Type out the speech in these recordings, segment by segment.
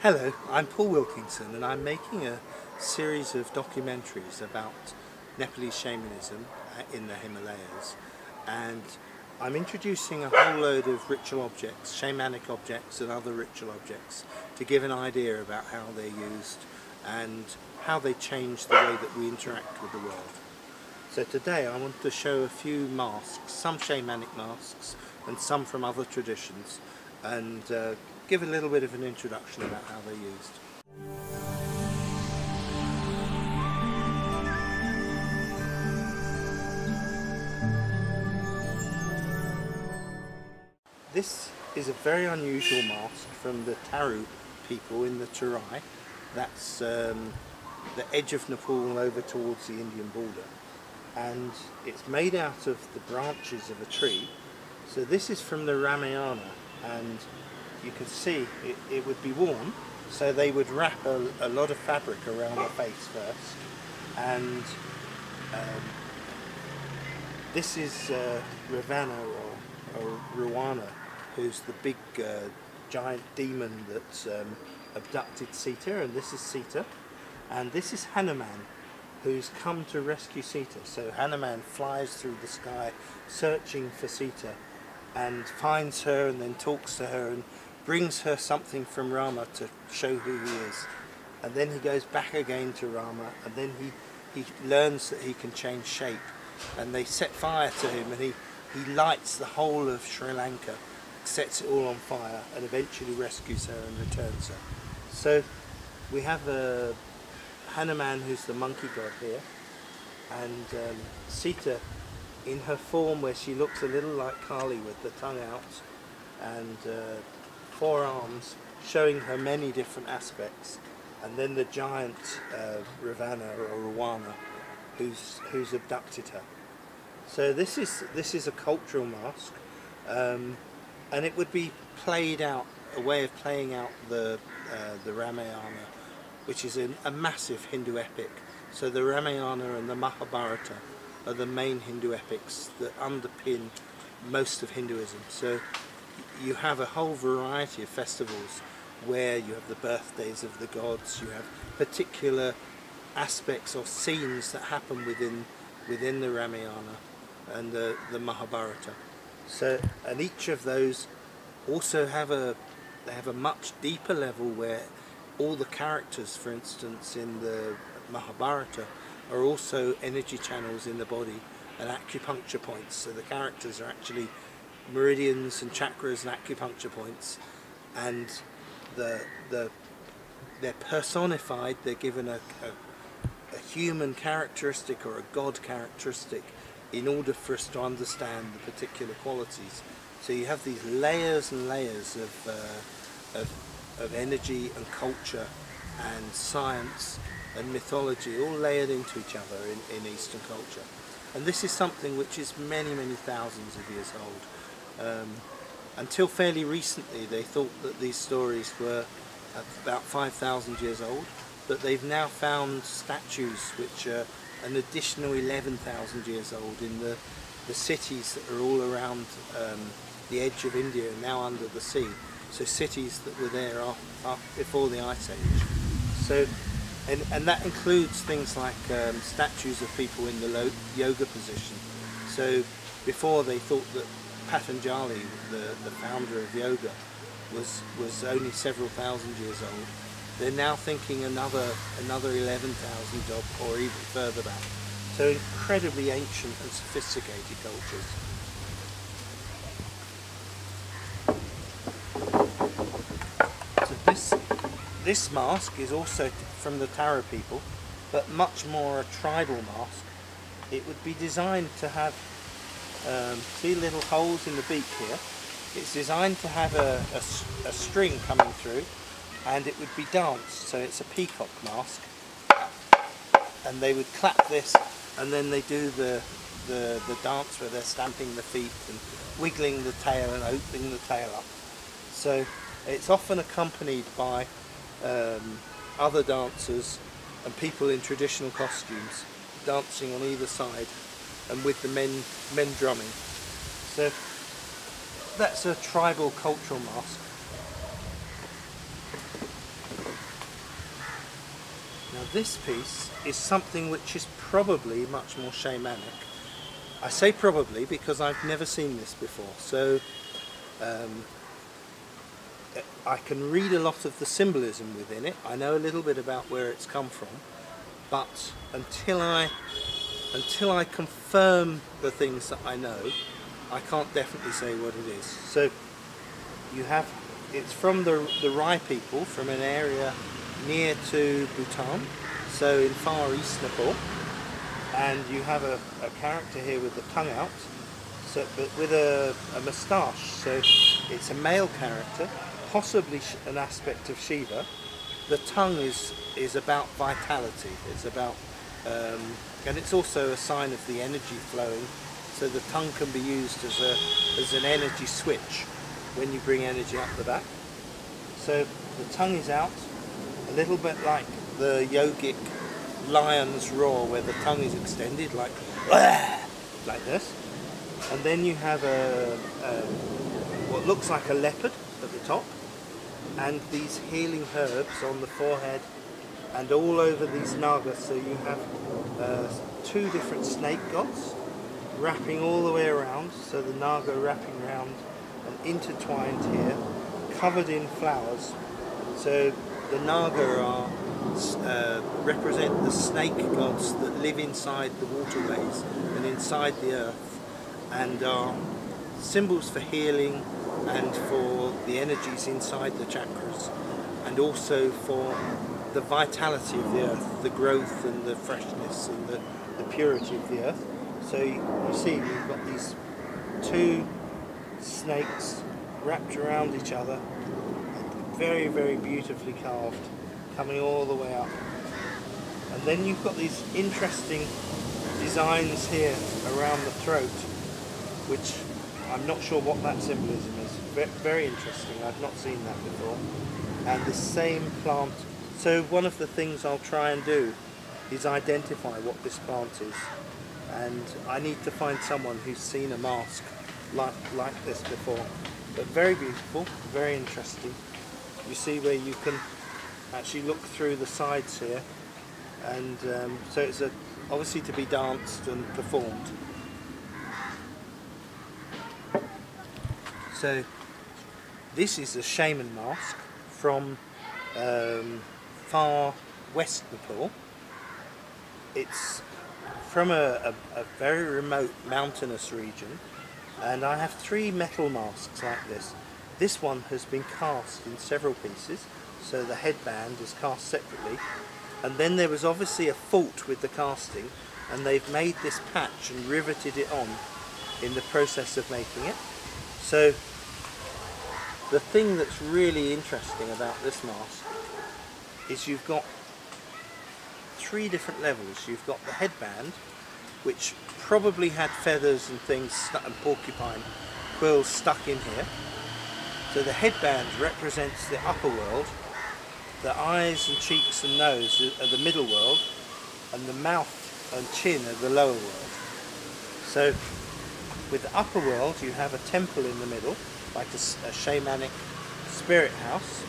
Hello, I'm Paul Wilkinson and I'm making a series of documentaries about Nepalese shamanism uh, in the Himalayas and I'm introducing a whole load of ritual objects, shamanic objects and other ritual objects to give an idea about how they're used and how they change the way that we interact with the world. So today I want to show a few masks, some shamanic masks and some from other traditions and uh, give a little bit of an introduction about how they're used. This is a very unusual mask from the Tharu people in the Terai. That's um, the edge of Nepal over towards the Indian border. And it's made out of the branches of a tree. So this is from the Ramayana and you can see it, it would be worn. So they would wrap a, a lot of fabric around the face first. And um, this is uh, Ravana or, or Ruwana, who's the big uh, giant demon that um, abducted Sita, and this is Sita. And this is Hanuman, who's come to rescue Sita. So Hanuman flies through the sky searching for Sita and finds her and then talks to her and brings her something from Rama to show who he is. And then he goes back again to Rama and then he, he learns that he can change shape. And they set fire to him and he, he lights the whole of Sri Lanka, sets it all on fire and eventually rescues her and returns her. So we have a Hanuman who's the monkey god here and um, Sita in her form where she looks a little like Kali with the tongue out and uh, four arms showing her many different aspects and then the giant uh, Ravana or Ruwana who's, who's abducted her. So this is, this is a cultural mask um, and it would be played out, a way of playing out the, uh, the Ramayana which is a massive Hindu epic. So the Ramayana and the Mahabharata are the main Hindu epics that underpin most of Hinduism. So you have a whole variety of festivals where you have the birthdays of the gods, you have particular aspects or scenes that happen within within the Ramayana and the, the Mahabharata. So and each of those also have a they have a much deeper level where all the characters, for instance, in the Mahabharata are also energy channels in the body and acupuncture points. So the characters are actually meridians and chakras and acupuncture points and the, the, they're personified, they're given a, a, a human characteristic or a god characteristic in order for us to understand the particular qualities. So you have these layers and layers of, uh, of of energy and culture and science and mythology all layered into each other in, in Eastern culture. And this is something which is many, many thousands of years old. Um, until fairly recently they thought that these stories were about 5,000 years old, but they've now found statues which are an additional 11,000 years old in the, the cities that are all around um, the edge of India, now under the sea so cities that were there are before the Ice Age. So, and, and that includes things like um, statues of people in the yoga position. So before they thought that Patanjali, the, the founder of yoga, was, was only several thousand years old. They're now thinking another another 11,000 or even further back. So incredibly ancient and sophisticated cultures. This this mask is also from the Tara people, but much more a tribal mask. It would be designed to have, um, see little holes in the beak here. It's designed to have a, a, a string coming through and it would be danced, so it's a peacock mask. And they would clap this and then they do the, the, the dance where they're stamping the feet and wiggling the tail and opening the tail up. So it's often accompanied by um, other dancers and people in traditional costumes dancing on either side and with the men, men drumming. So that's a tribal cultural mask. Now this piece is something which is probably much more shamanic. I say probably because I've never seen this before, so um, I can read a lot of the symbolism within it. I know a little bit about where it's come from, but until I until I confirm the things that I know, I can't definitely say what it is. So you have it's from the the Rai people from an area near to Bhutan, so in far east Nepal, and you have a, a character here with the tongue out, so but with a, a moustache. So it's a male character, possibly an aspect of Shiva. The tongue is is about vitality. It's about um, and it's also a sign of the energy flowing. So the tongue can be used as a as an energy switch when you bring energy up the back. So the tongue is out, a little bit like the yogic lion's roar where the tongue is extended like like this and then you have a, a, what looks like a leopard at the top and these healing herbs on the forehead and all over these nagas so you have uh, two different snake gods wrapping all the way around. So the naga wrapping around and intertwined here covered in flowers. So the Naga are, uh, represent the snake gods that live inside the waterways and inside the earth and are symbols for healing and for the energies inside the chakras and also for the vitality of the earth, the growth and the freshness and the, the purity of the earth. So you, you see we've got these two snakes wrapped around each other very, very beautifully carved, coming all the way up. And then you've got these interesting designs here around the throat, which I'm not sure what that symbolism is. Very interesting, I've not seen that before. And the same plant. So one of the things I'll try and do is identify what this plant is. And I need to find someone who's seen a mask like, like this before. But very beautiful, very interesting you see where you can actually look through the sides here and um, so it's a, obviously to be danced and performed so this is a shaman mask from um, far west Nepal it's from a, a, a very remote mountainous region and I have three metal masks like this this one has been cast in several pieces, so the headband is cast separately. And then there was obviously a fault with the casting, and they've made this patch and riveted it on in the process of making it. So the thing that's really interesting about this mask is you've got three different levels. You've got the headband, which probably had feathers and things and porcupine quills stuck in here. So the headband represents the upper world, the eyes and cheeks and nose are the middle world, and the mouth and chin are the lower world. So with the upper world you have a temple in the middle, like a, a shamanic spirit house,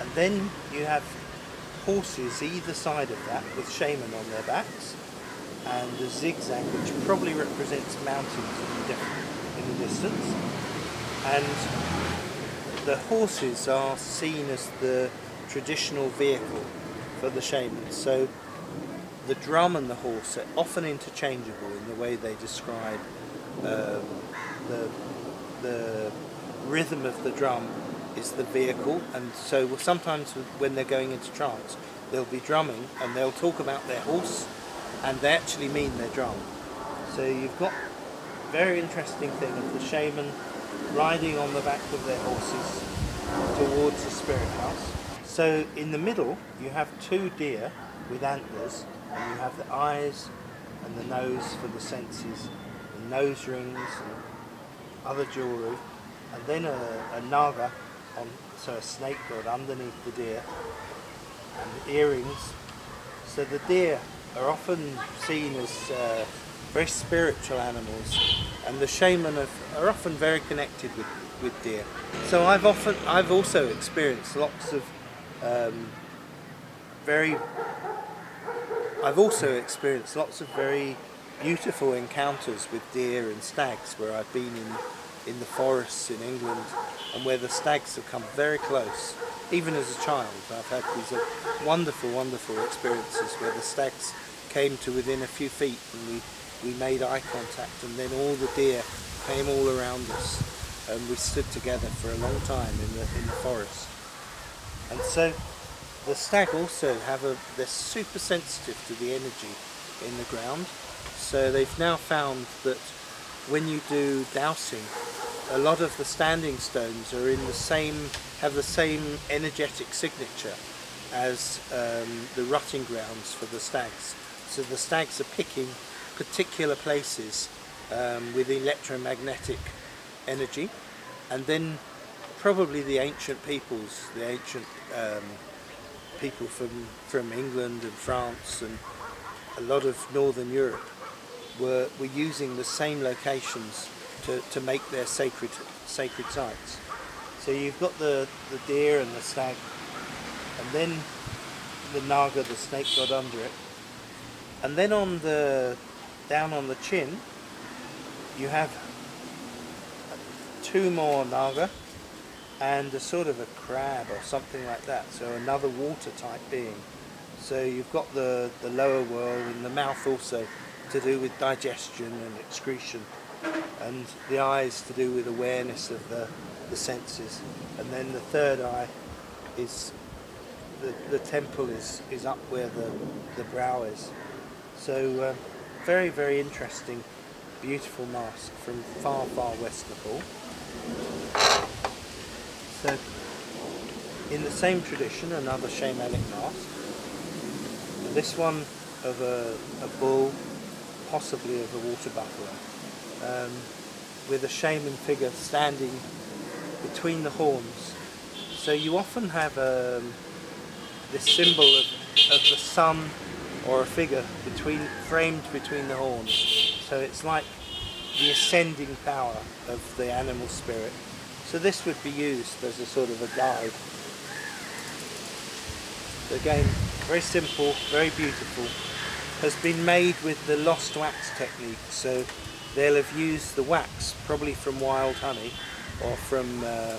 and then you have horses either side of that with shaman on their backs, and a zigzag which probably represents mountains in the, in the distance. And the horses are seen as the traditional vehicle for the shaman So the drum and the horse are often interchangeable in the way they describe um, the, the rhythm of the drum is the vehicle and so sometimes when they're going into trance they'll be drumming and they'll talk about their horse and they actually mean their drum. So you've got very interesting thing of the shaman riding on the back of their horses towards the spirit house. So in the middle you have two deer with antlers and you have the eyes and the nose for the senses, the nose rings and other jewellery and then a, a naga, on, so a snake god underneath the deer and earrings. So the deer are often seen as uh, very spiritual animals and the shaman are often very connected with, with deer. So I've often, I've also experienced lots of um, very I've also experienced lots of very beautiful encounters with deer and stags where I've been in, in the forests in England and where the stags have come very close. Even as a child, I've had these uh, wonderful, wonderful experiences where the stags came to within a few feet and we, we made eye contact and then all the deer came all around us and we stood together for a long time in the, in the forest. And so the stag also have a, they're super sensitive to the energy in the ground. So they've now found that when you do dowsing, a lot of the standing stones are in the same, have the same energetic signature as um, the rutting grounds for the stags. So the stags are picking particular places um, with electromagnetic energy and then probably the ancient peoples, the ancient um, people from, from England and France and a lot of Northern Europe were, were using the same locations to, to make their sacred, sacred sites. So you've got the, the deer and the stag and then the naga, the snake got under it. And then on the, down on the chin, you have two more naga and a sort of a crab or something like that. So another water type being. So you've got the, the lower world and the mouth also to do with digestion and excretion and the eyes to do with awareness of the, the senses and then the third eye is the, the temple is, is up where the, the brow is. So uh, very very interesting beautiful mask from far far west Nepal. So, in the same tradition, another shamanic mask. This one of a, a bull, possibly of a water buffalo, um, with a shaman figure standing between the horns. So you often have um, this symbol of, of the sun or a figure between framed between the horns. So it's like the ascending power of the animal spirit so this would be used as a sort of a guide. Again, very simple, very beautiful. Has been made with the lost wax technique. So they'll have used the wax, probably from wild honey or from uh,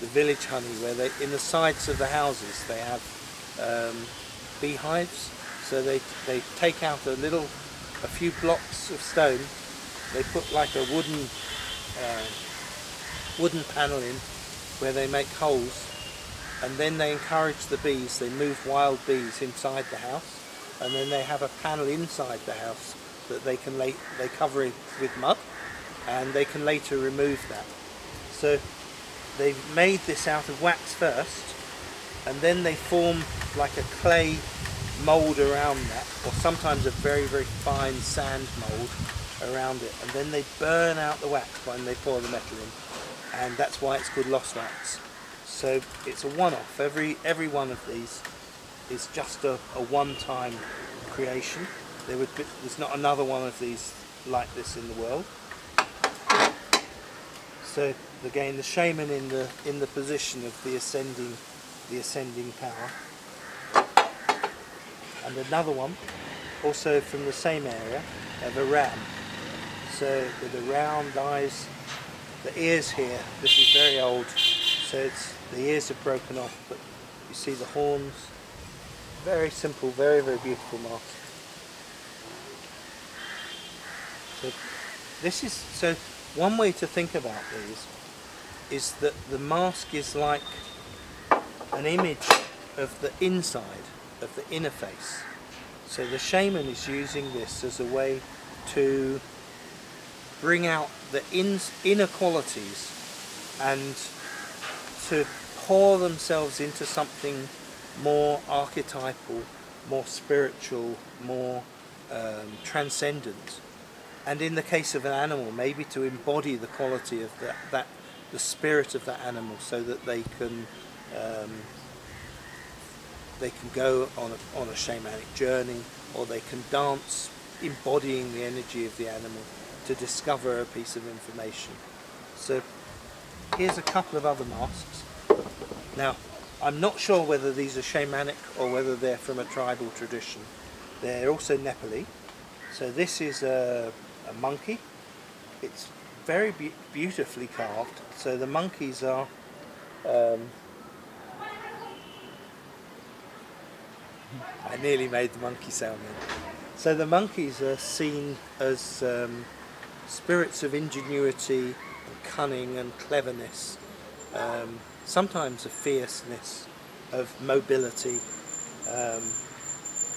the village honey, where they, in the sides of the houses, they have um, beehives. So they, they take out a little, a few blocks of stone, they put like a wooden uh, wooden panelling where they make holes. And then they encourage the bees, they move wild bees inside the house. And then they have a panel inside the house that they can lay, they cover it with mud and they can later remove that. So they've made this out of wax first and then they form like a clay mould around that or sometimes a very very fine sand mould around it and then they burn out the wax when they pour the metal in and that's why it's called Lost Wax. So it's a one-off. Every every one of these is just a, a one-time creation. There would be, there's not another one of these like this in the world. So again, the shaman in the in the position of the ascending the ascending power, and another one also from the same area of a ram. So with the round eyes the ears here, this is very old, so it's the ears are broken off, but you see the horns. Very simple, very, very beautiful mask. So this is, so one way to think about these is that the mask is like an image of the inside, of the inner face. So the shaman is using this as a way to bring out the in, inequalities and to pour themselves into something more archetypal, more spiritual, more um, transcendent. And in the case of an animal, maybe to embody the quality of that, that the spirit of that animal, so that they can um, they can go on a, on a shamanic journey, or they can dance, embodying the energy of the animal to discover a piece of information. So here's a couple of other masks. Now, I'm not sure whether these are shamanic or whether they're from a tribal tradition, They're also Nepali. So this is a, a monkey. It's very be beautifully carved. So the monkeys are um, I nearly made the monkey sound then. So the monkeys are seen as um, spirits of ingenuity, and cunning and cleverness, um, sometimes of fierceness, of mobility. Um,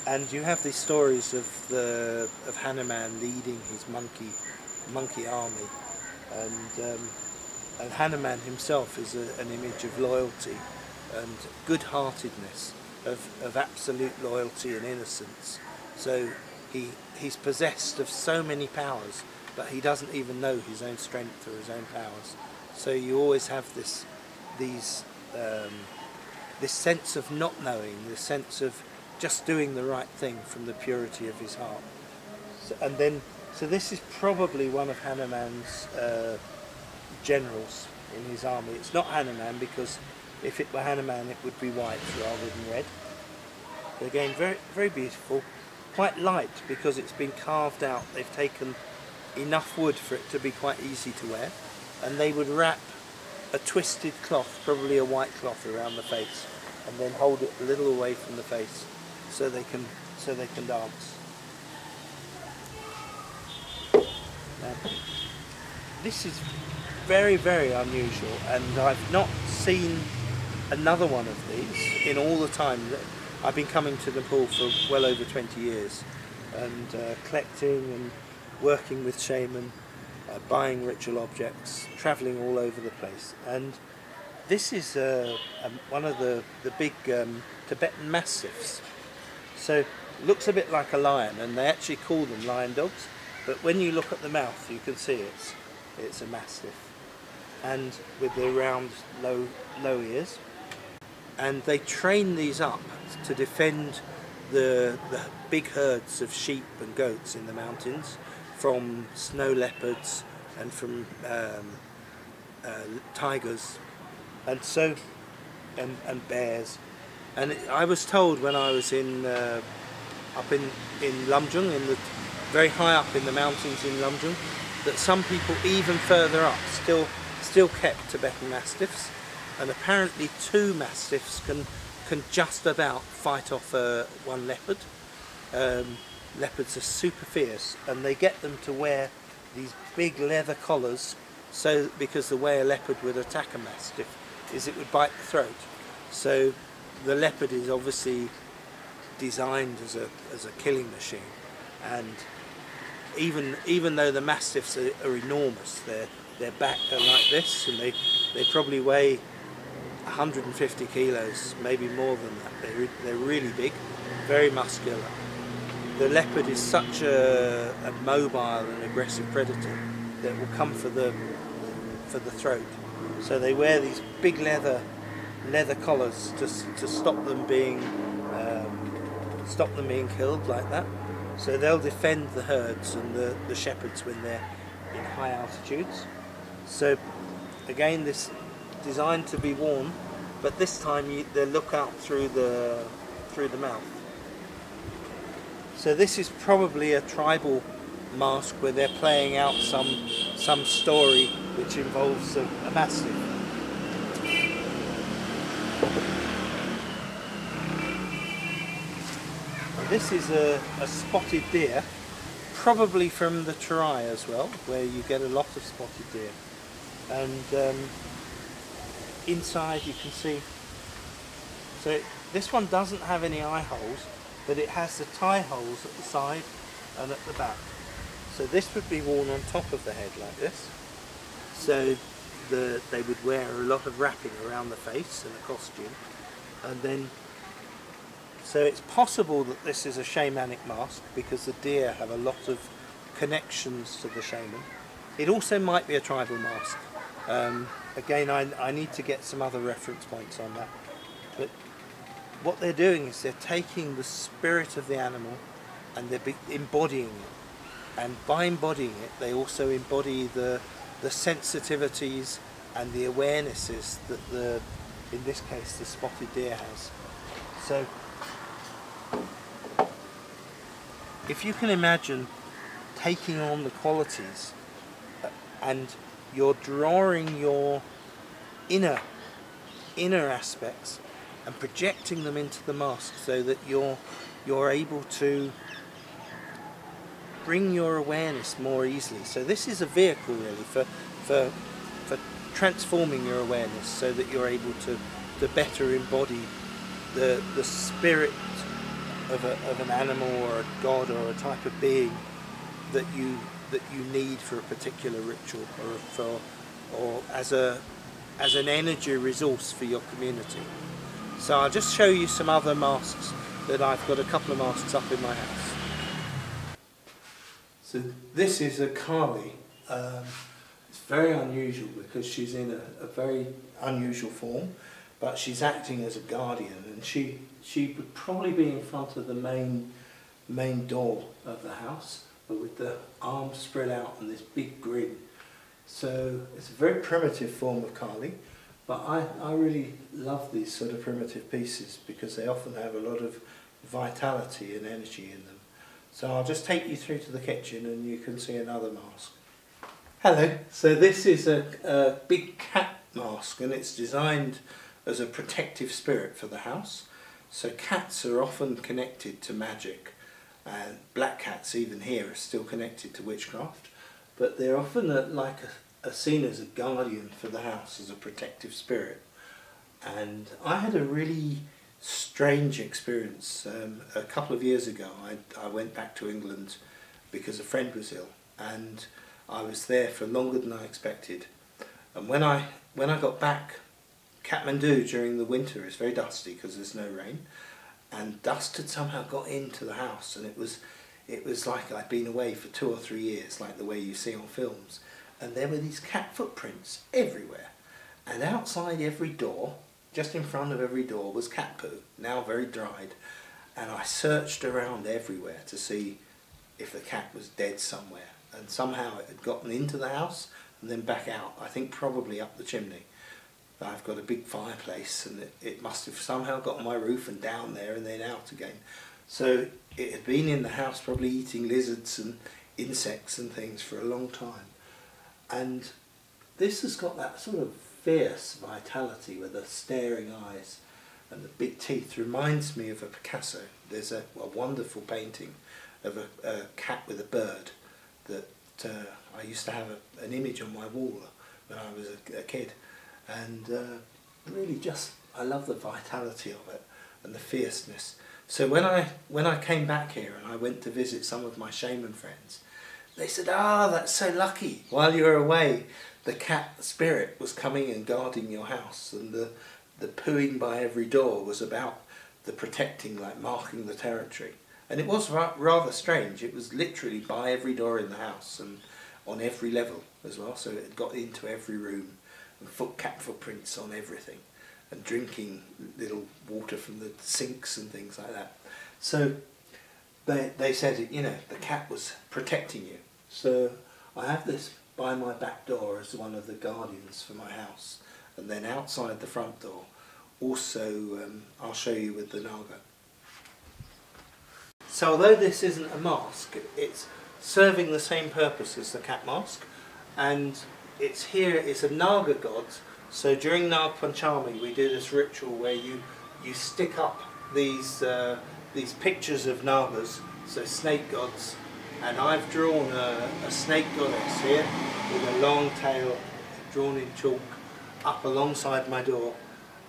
and you have these stories of the of Hanuman leading his monkey monkey army, and um, and Hanuman himself is a, an image of loyalty and good-heartedness, of, of absolute loyalty and innocence. So he he's possessed of so many powers, but he doesn't even know his own strength or his own powers. So you always have this these um, this sense of not knowing, this sense of just doing the right thing from the purity of his heart. So, and then, so this is probably one of Hanuman's uh, generals in his army. It's not Hanuman because if it were Hanuman it would be white rather than red. But again, very, very beautiful. Quite light because it's been carved out. They've taken enough wood for it to be quite easy to wear. And they would wrap a twisted cloth, probably a white cloth around the face, and then hold it a little away from the face so they can so they can dance. Now, this is very very unusual, and I've not seen another one of these in all the time that I've been coming to Nepal for well over 20 years, and uh, collecting and working with shaman, uh, buying ritual objects, travelling all over the place, and this is uh, um, one of the the big um, Tibetan mastiffs so looks a bit like a lion, and they actually call them lion dogs. But when you look at the mouth, you can see it's it's a mastiff, and with the round, low low ears. And they train these up to defend the the big herds of sheep and goats in the mountains from snow leopards and from um, uh, tigers, and so and and bears and I was told when I was in uh, up in in Lamjung, in the very high up in the mountains in Lamjung, that some people even further up still still kept Tibetan mastiffs, and apparently two mastiffs can can just about fight off uh, one leopard. Um, leopards are super fierce, and they get them to wear these big leather collars. So, because the way a leopard would attack a mastiff is it would bite the throat. So the leopard is obviously designed as a, as a killing machine. And even even though the mastiffs are, are enormous their their back are like this and they they probably weigh 150 kilos maybe more than that. They're, they're really big very muscular. The leopard is such a, a mobile and aggressive predator that will come for the for the throat. So they wear these big leather leather collars to, to stop them being um, stop them being killed like that. So they'll defend the herds and the, the shepherds when they're in high altitudes. So again, this designed to be worn, but this time you, they look out through the through the mouth. So this is probably a tribal mask where they're playing out some some story which involves a, a mastiff. This is a, a, spotted deer, probably from the Terai as well, where you get a lot of spotted deer. And um, inside you can see, so it, this one doesn't have any eye holes, but it has the tie holes at the side and at the back. So this would be worn on top of the head like this. So the, they would wear a lot of wrapping around the face and a costume. And then so it's possible that this is a shamanic mask because the deer have a lot of connections to the shaman. It also might be a tribal mask. Um, again, I, I need to get some other reference points on that. But what they're doing is they're taking the spirit of the animal and they're embodying it. And by embodying it, they also embody the, the sensitivities and the awarenesses that the, in this case, the spotted deer has. So if you can imagine taking on the qualities uh, and you're drawing your inner inner aspects and projecting them into the mask so that you're you're able to bring your awareness more easily. So this is a vehicle really for for for transforming your awareness so that you're able to to better embody the the spirit of, a, of an animal or a god or a type of being that you that you need for a particular ritual or for or as a as an energy resource for your community. So I'll just show you some other masks that I've got a couple of masks up in my house. So this is a Kali. Um, it's very unusual because she's in a, a very unusual form, but she's acting as a guardian and she she would probably be in front of the main main door of the house, but with the arms spread out and this big grin. So it's a very primitive form of Kali, but I, I really love these sort of primitive pieces because they often have a lot of vitality and energy in them. So I'll just take you through to the kitchen and you can see another mask. Hello, so this is a, a big cat mask and it's designed as a protective spirit for the house. So cats are often connected to magic, and black cats even here are still connected to witchcraft, but they're often a, like a, a seen as a guardian for the house, as a protective spirit. And I had a really strange experience. Um, a couple of years ago, I, I went back to England because a friend was ill, and I was there for longer than I expected. And when I when I got back Kathmandu during the winter is very dusty because there's no rain, and dust had somehow got into the house, and it was it was like I'd been away for two or three years, like the way you see on films, and there were these cat footprints everywhere, and outside every door, just in front of every door, was cat poo, now very dried, and I searched around everywhere to see if the cat was dead somewhere, and somehow it had gotten into the house and then back out. I think probably up the chimney. I've got a big fireplace and it, it must have somehow got on my roof and down there and then out again. So it had been in the house probably eating lizards and insects and things for a long time. And this has got that sort of fierce vitality with the staring eyes and the big teeth reminds me of a Picasso. There's a, a wonderful painting of a, a, cat with a bird that uh, I used to have a, an image on my wall when I was a, a kid and uh, really just I love the vitality of it and the fierceness. So when I when I came back here and I went to visit some of my shaman friends, they said, "Ah, oh, that's so lucky. While you were away, the cat spirit was coming and guarding your house, and the the pooing by every door was about the protecting, like marking the territory." And it was ra rather strange. It was literally by every door in the house and on every level as well. So it got into every room foot cat footprints on everything and drinking little water from the sinks and things like that. So they, they said, you know, the cat was protecting you. So I have this by my back door as one of the guardians for my house. And then outside the front door, also um, I'll show you with the Naga. So although this isn't a mask, it's serving the same purpose as the cat mask. And it's here, it's a Naga god. So during Nag Panchami we do this ritual where you, you stick up these, uh, these pictures of Nagas, so snake gods, and I've drawn a, a snake goddess here with a long tail drawn in chalk up alongside my door.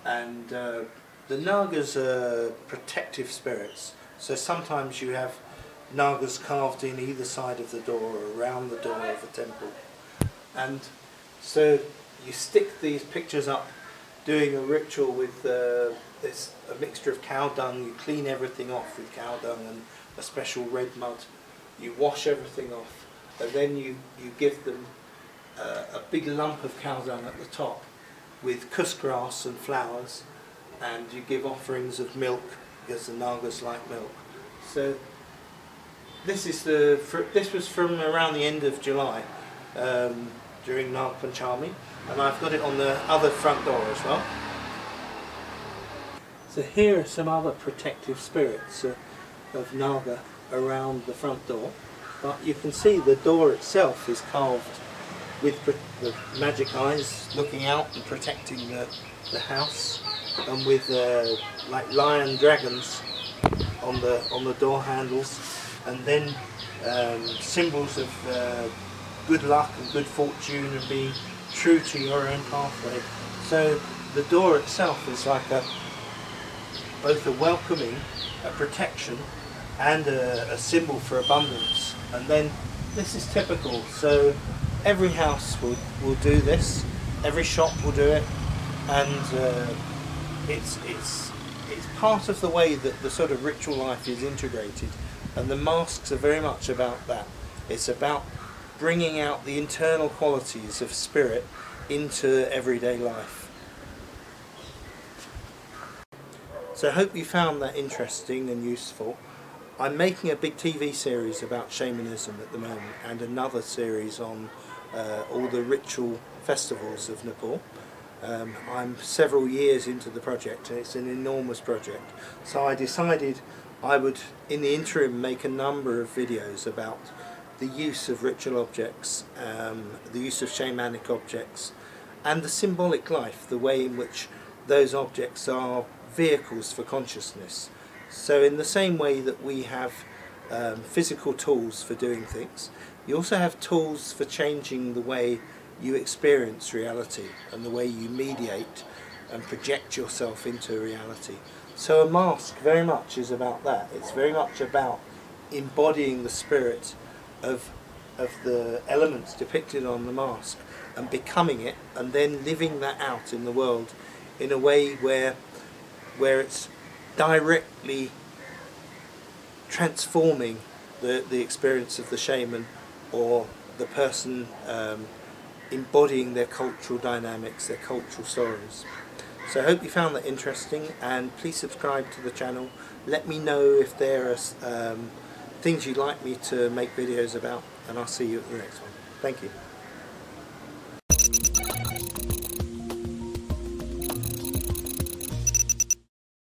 And uh, the Nagas are protective spirits. So sometimes you have Nagas carved in either side of the door or around the door of a temple and so you stick these pictures up doing a ritual with uh, this a mixture of cow dung. You clean everything off with cow dung and a special red mud. You wash everything off, and then you you give them uh, a big lump of cow dung at the top with grass and flowers, and you give offerings of milk because the Nagas like milk. So this is the this was from around the end of July. Um, during Nag Panchami and I've got it on the other front door as well. So here are some other protective spirits uh, of Naga around the front door. But you can see the door itself is carved with the magic eyes looking out and protecting the, the house, and with uh, like lion dragons on the on the door handles, and then um, symbols of uh, good luck and good fortune and being true to your own pathway. So the door itself is like a both a welcoming, a protection, and a, a symbol for abundance. And then this is typical. So every house will, will do this. Every shop will do it, and uh, it's it's it's part of the way that the sort of ritual life is integrated. And the masks are very much about that. It's about bringing out the internal qualities of spirit into everyday life. So I hope you found that interesting and useful. I'm making a big TV series about shamanism at the moment and another series on uh, all the ritual festivals of Nepal. Um, I'm several years into the project and it's an enormous project. So I decided I would, in the interim, make a number of videos about the use of ritual objects, um, the use of shamanic objects, and the symbolic life, the way in which those objects are vehicles for consciousness. So, in the same way that we have um, physical tools for doing things, you also have tools for changing the way you experience reality and the way you mediate and project yourself into reality. So, a mask very much is about that. It's very much about embodying the spirit of of the elements depicted on the mask and becoming it and then living that out in the world in a way where where it's directly transforming the, the experience of the shaman or the person um, embodying their cultural dynamics, their cultural stories. So I hope you found that interesting and please subscribe to the channel. Let me know if there are um, things you'd like me to make videos about and I'll see you at the next one. Thank you.